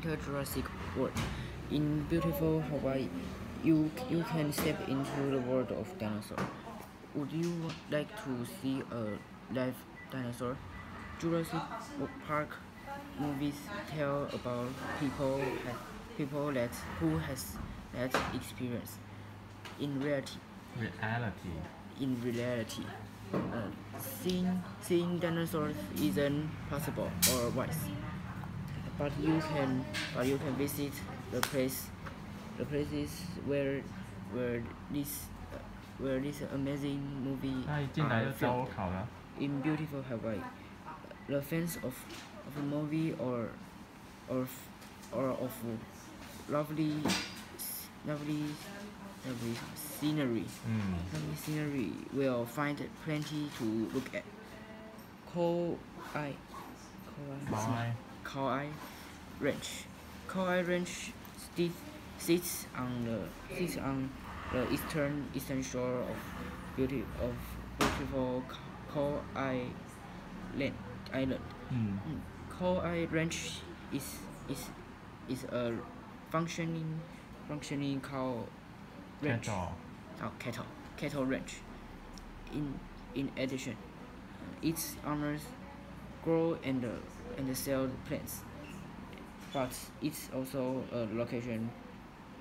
Jurassic World. In beautiful Hawaii, you you can step into the world of dinosaurs. Would you like to see a live dinosaur? Jurassic Park movies tell about people people that who has that experience. In reality, reality in reality, uh, seeing seeing dinosaurs isn't possible or wise but you can but you can visit the place. The places where where this uh, where this amazing movie are uh, in beautiful Hawaii. The fans of of a movie or or or of lovely lovely lovely scenery. Mm. lovely scenery. Will find plenty to look at. Ko ai, ko Kauai Ranch. Kauai Ranch sits, sits on the sits on the eastern eastern shore of beauty of beautiful Land Island. 嗯 Mm. Kauai Ranch is is is a functioning functioning cow ranch.，cattle，Oh, cattle cattle ranch. In in addition, its owners grow and uh, and sell plants, but it's also a location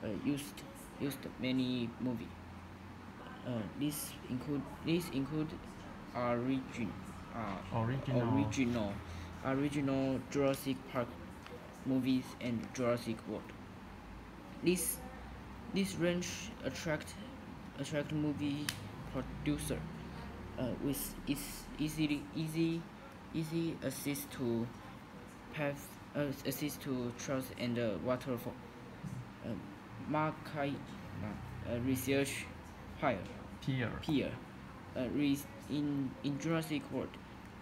uh, used used many movie. Uh, this include this include origin uh, Original. original original Jurassic Park movies and Jurassic World. This this range attract attract movie producer uh, with its easily easy easy access to path uh, access to trails and uh, waterfall. Uh, Makai uh, research pier pier，pier uh, re- in in Jurassic World.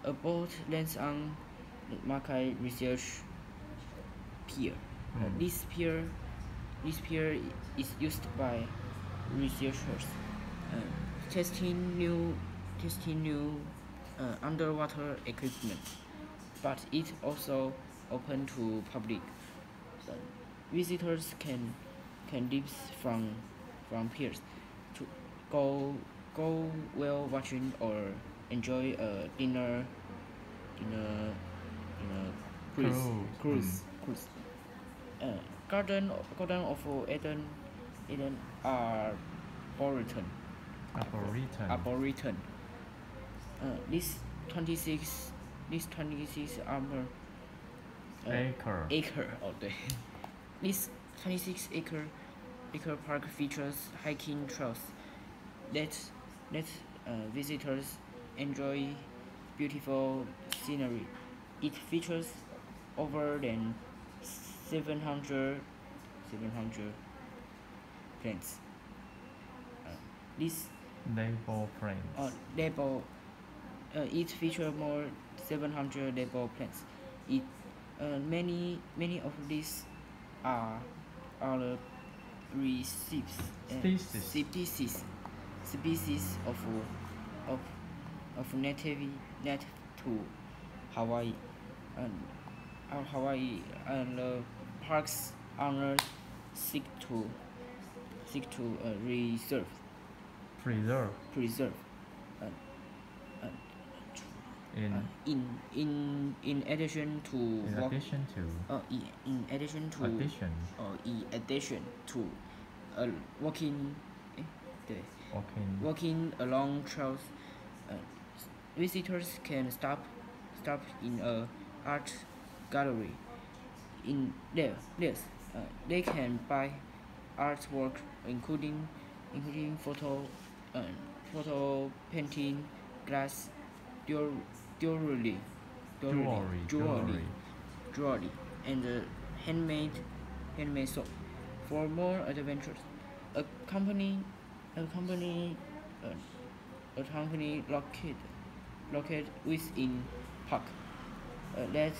A boat lands on the Makai Research Pier. Uh, Mm. this pier, this pier is used by researchers uh, testing new, testing new uh, underwater equipment, but it also open to public. Visitors can can dip from from piers to go go whale watching or enjoy a dinner dinner dinner cruise Cruise, cruise cruise. Uh, Garden Garden of Eden Eden Arboretum arboretum，Arboretum. Uh, this twenty six this twenty six armor 对，this twenty six acre acre park features hiking trails that let uh, visitors enjoy beautiful scenery. It features over than 700 700 plants. Uh, this label frame，uh, label uh, it features more 700 label plants. It uh, many many of these are are receipts uh, Species. species. Species of of of native native to Hawaii. And uh, Hawaii and the parks owners seek to seek to uh, reserve. Preserve. Preserve. uh, uh, in uh, in in in addition to in walk, addition to uh, in, in addition to addition. Or in addition to uh, walking eh, 对 walking. Walking along trails uh, visitors can stop stop in a art gallery. In there yes uh, they can buy artwork including including photo uh, photo painting glass jewel- jewelry, jewelry, jewelry, jewelry, and uh, handmade, handmade soap. For more adventures, a company, a company, uh, a company located, located within park. Uh, let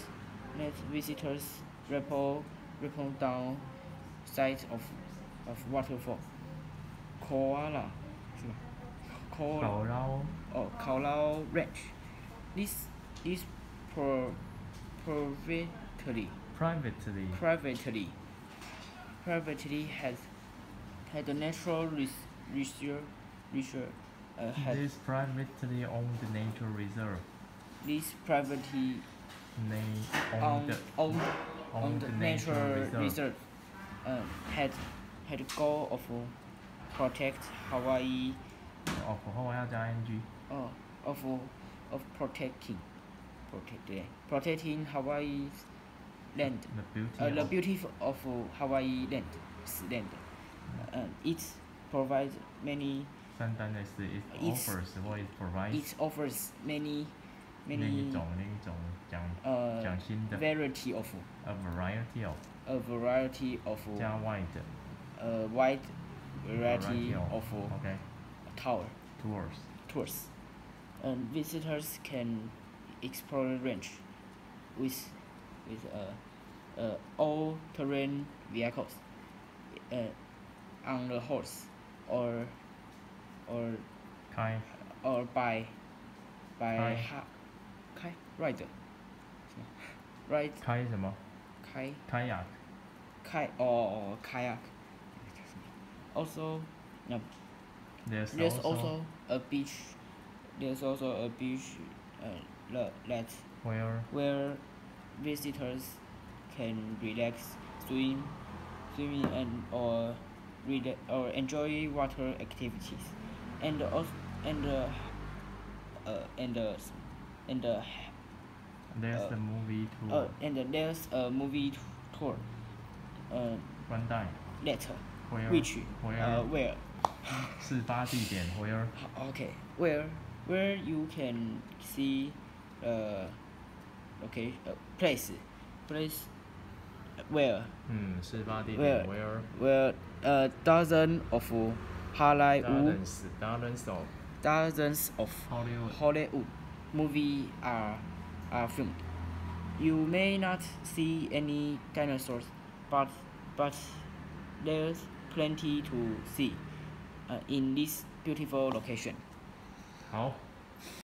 let visitors rappel rappel down sides of of waterfall. Koala, koala, oh, koala ranch. This is privately. Privately. Privately. Privately has had a natural res, reserve. reserve uh, has this privately owned nature reserve. This privately Na owned, owned, owned, owned nature, nature reserve, reserve uh, had had a goal of uh, protect Hawaii. Of Hawaii, ing. Oh, uh, of uh, of protecting protect 对 protecting Hawaii's land the beauty uh, the of beauty of Hawaii land is land uh, it provides many 单单的是 it It's- offers 或 it provides it offers many 另 many 一种另一种讲 uh 讲新的 variety of a variety of a variety of 加 wide a wide variety of of OK tower tours tours. And visitors can explore the range with with uh, uh, all terrain vehicles uh, on the horse or or 开 or by by Kai. ha, kai rider 是吗 ride 开什么开 kayak kai or, or kayak also no, there's, there's also, also a beach there's also a beach uh, la- that where where visitors can relax swim swimming and or read or enjoy water activities and also and uh, uh, and uh, and uh, there's uh, the movie uh, tour and there's a movie t- tour uh, 关带 later where which where uh, where 事发地点 where okay where where you can see uh okay uh, place place where 嗯事发地 Where? 点 where where a dozen of Hollywood dozens dozens of dozens of Hollywood Hollywood movie are are filmed. You may not see any dinosaurs, but but there's plenty to see uh, in this beautiful location. 好。